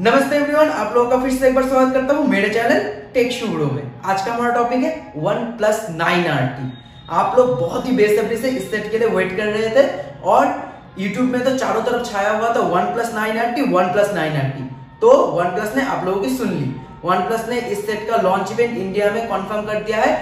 नमस्ते एवरीवन आप लोगों का फिर से एक बार स्वागत करता हूँ मेरे चैनल टेक शुगड़ो में। आज का हमारा टॉपिक है one plus nine R T आप लोग बहुत ही बेसब्री से इस सेट के लिए वेट कर रहे थे और यूट्यूब में तो चारों तरफ़ छाया हुआ था one plus nine R T one plus nine R T तो वन प्लस ने आप लोगों की सुन ली। वन प्लस ने इस सेट का लॉन्च इवेंट इंडिया में कॉन्फर्म कर दिया है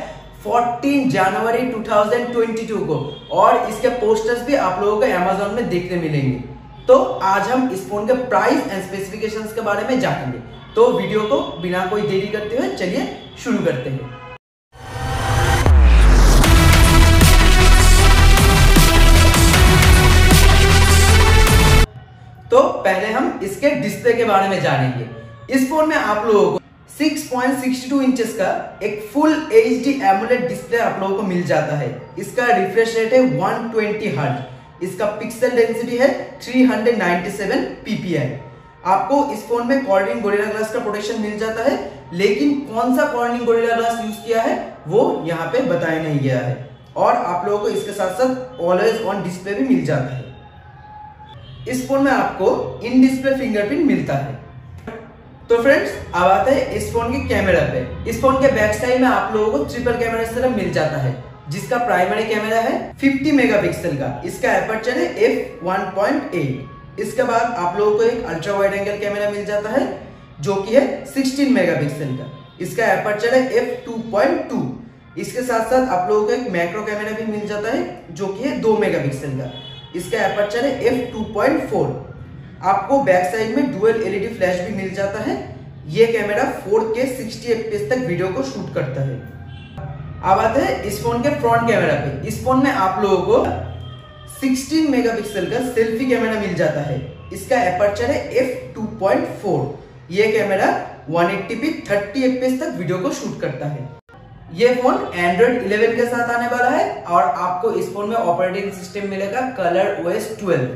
14 जनवरी 2022 को। और इसके पोस्टर्स भी आप लोगों को अमेजोन में देखने मिलेंगे। तो आज हम इस फ़ोन के प्राइस एंड स्पेसिफिकेशंस के बारे में जानेंगे। तो वीडियो को बिना कोई देरी करते हुए चलिए शुरू करते हैं। तो पहले हम इसके डिस्प्ले के बारे में जानेंगे। इस फ़ोन में आप लोगों को 6.62 इंचेस का एक full H D AMOLED display आप लोगों को मिल जाता है। इसका रिफ्रेश रेट है 120 हर्ट इसका पिक्सल डेंसिटी है 397 ppi आपको इस फ़ोन में कॉर्डिंग गोरिल्ला ग्लास का प्रोटेक्शन मिल जाता है, लेकिन कौन सा कॉर्डिंग गोरिल्ला ग्लास यूज़ किया है, वो यहाँ पे बताया नहीं गया है। और आप लोगों को इसके साथ साथ ऑलवेज ऑन डिस्प्ले भी मिल जाता है। इस फ़ोन में आपको इन डिस्प्ले फिंगरप्रिंट मिलता है। तो फ्रेंड्स अब आते हैं इस फ़ोन के कैमरा पे। इस फ़ोन के बैक साइड में आप लोगों को ट्रिपल कैमरा सेटअप मिल जाता है। जिसका प्राइमरी कैमरा है 50 मेगापिक्सल का। इसका एपर्चर है f 1.8 इसके बाद आप लोगों को एक अल्ट्रा वाइड एंगल कैमरा मिल जाता है, जो कि है 16 मेगापिक्सल का। इसका एपर्चर है f 2.2 इसके साथ साथ आप लोगों को एक मैक्रो कैमरा भी मिल जाता है, जो कि है 2 मेगापिक्सल का। इसका एपर्चर है f 2.4 आपको बैक साइड में डुअल एलईडी फ्लैश भी मिल जाता है। ये कैमरा 4K 60 एफपीएस तक वीडियो को शूट करता है। अब आते हैं इस फ़ोन के फ्रंट कैमरा पे। इस फ़ोन में आप लोगों को 16 मेगापिक्सल का सेल्फी कैमरा मिल जाता है। इसका एपर्चर है f 2.4 ये कैमरा 180p 30 एफपीएस तक वीडियो को शूट करता है। ये फ़ोन एंड्रॉइड 11 के साथ आने वाला है और आपको इस फ़ोन में ऑपरेटिंग सिस्टम मिलेगा कलर OS 12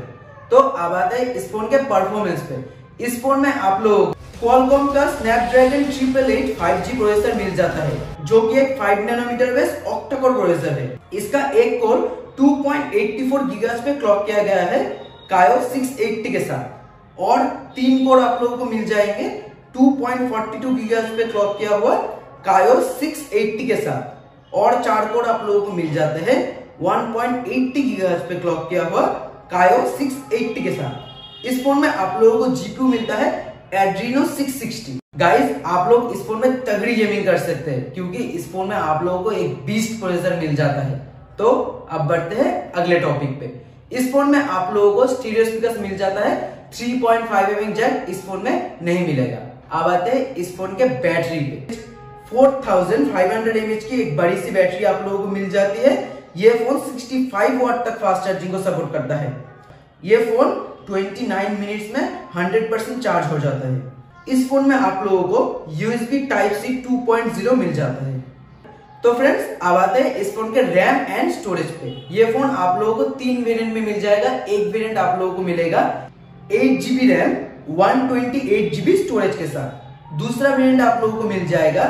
तो अब आता है इस फ़ोन के परफॉर्मेंस पे। इस फ़ोन में आप लोग क्वालकॉम का Snapdragon triple eight five G processor मिल जाता है, जो कि एक 5 नैनोमीटर बेस ऑक्टा-कोर प्रोसेसर है। इसका एक कोर 2.84 गीगाहर्ट्ज पे क्लॉक किया गया है कायो 680 के साथ। और तीन कोर आप लोगों को मिल जाएँगे 2.42 गीगाहर्ट्ज पे क्लॉक किया हुआ कायो 680 के साथ। और चार कोर आप लोगों को मिल जाते हैं 1.80 गीगाहर्ट्ज पे क्लॉक किया हुआ कायो 680 के साथ। इस फ़ोन में आप लोगों को जीपीयू मिलता है एड्रीनो 660 गाइस आप लोग इस फ़ोन में तगड़ी गेमिंग कर सकते हैं, क्योंकि इस फ़ोन में आप लोगों को एक बीस्ट प्रोसेसर मिल जाता है। तो अब बढ़ते हैं अगले टॉपिक पे। इस फ़ोन में आप लोगों को स्टीरियो स्पीकर मिल जाता है। 3.5 पॉइंट जैक इस फ़ोन में नहीं मिलेगा। अब आते हैं इस फ़ोन के बैटरी पे। 4500 mAh की एक बड़ी सी बैटरी आप लोगों को मिल जाती है। ये फ़ोन 65 वाट तक फास्ट चार्जिंग को सपोर्ट करता है। ये फ़ोन 29 मिनट्स में 100% चार्ज हो जाता है। इस फ़ोन में आप लोगों को यूएसबी टाइप सी 2.0 मिल जाता है। तो फ्रेंड्स अब आते हैं इस फ़ोन के रैम एंड स्टोरेज पे। ये फ़ोन आप लोगों को तीन वेरिएंट में मिल जाएगा, एक वेरिएंट आप लोगों को मिलेगा eight GB RAM one twenty eight GB storage के साथ। दूसरा वेरिएंट आप लोगों को मिल जाएगा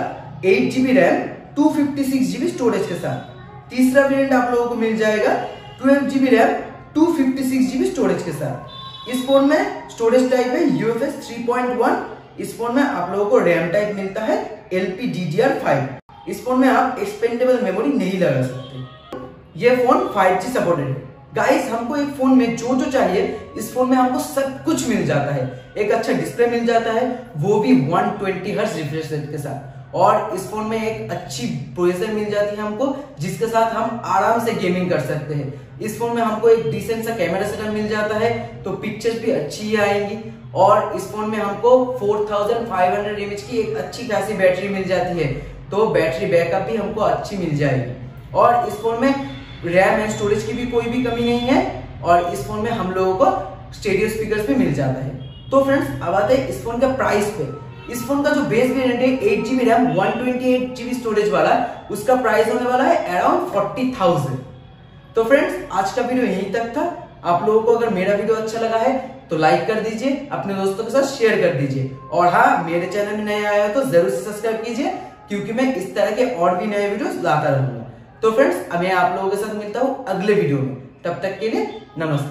eight GB RAM two fifty six GB storage के साथ। तीसरा वेरिएंट आप लोगों को मिल जाएगा twelve GB RAM two fifty six GB storage के साथ। इस फ़ोन में स्टोरेज टाइप है यूएफएस थ्री पॉइंट वन इस फ़ोन में आप लोगों को रैम टाइप मिलता है आर फाइव इस फ़ोन में आप एक्सपेंडेबल मेमोरी नहीं लगा सकते। ये फ़ोन 5G सपोर्टेड है। गाइस हमको एक फ़ोन में जो जो चाहिए, इस फ़ोन में हमको सब कुछ मिल जाता है। एक अच्छा डिस्प्ले मिल जाता है, वो भी 120 ट्वेंटी रिफ्रेश रेट के साथ। और इस फ़ोन में एक अच्छी प्रोसेसर मिल जाती है हमको, जिसके साथ हम आराम से गेमिंग कर सकते हैं। इस फ़ोन में हमको एक डिसेंट सा कैमरा सेटअप मिल जाता है तो पिक्चर्स भी अच्छी ही आएँगी। और इस फ़ोन में हमको 4500 थाउज़ेंड की एक अच्छी खासी बैटरी मिल जाती है तो बैटरी बैकअप भी हमको अच्छी मिल जाएगी। और इस फ़ोन में रैम एंड स्टोरेज की भी कोई भी कमी नहीं है, और इस फ़ोन में हम लोगों को स्टेडियो स्पीकर भी मिल जाता है। तो फ्रेंड्स अब आते हैं इस फ़ोन का प्राइस पे। इस फ़ोन का जो बेस वेरिएंट है eight GB RAM one twenty storage वाला, उसका प्राइस होने वाला है अराउंड फोर्टी तो फ्रेंड्स आज का वीडियो यहीं तक था। आप लोगों को अगर मेरा वीडियो अच्छा लगा है तो लाइक कर दीजिए, अपने दोस्तों के साथ शेयर कर दीजिए। और हाँ मेरे चैनल में नया आया तो ज़रूर से सब्सक्राइब कीजिए, क्योंकि मैं इस तरह के और भी नए वीडियोस लाता रहूँगा। तो फ्रेंड्स अब मैं आप लोगों के साथ मिलता हूँ अगले वीडियो में। तब तक के लिए नमस्ते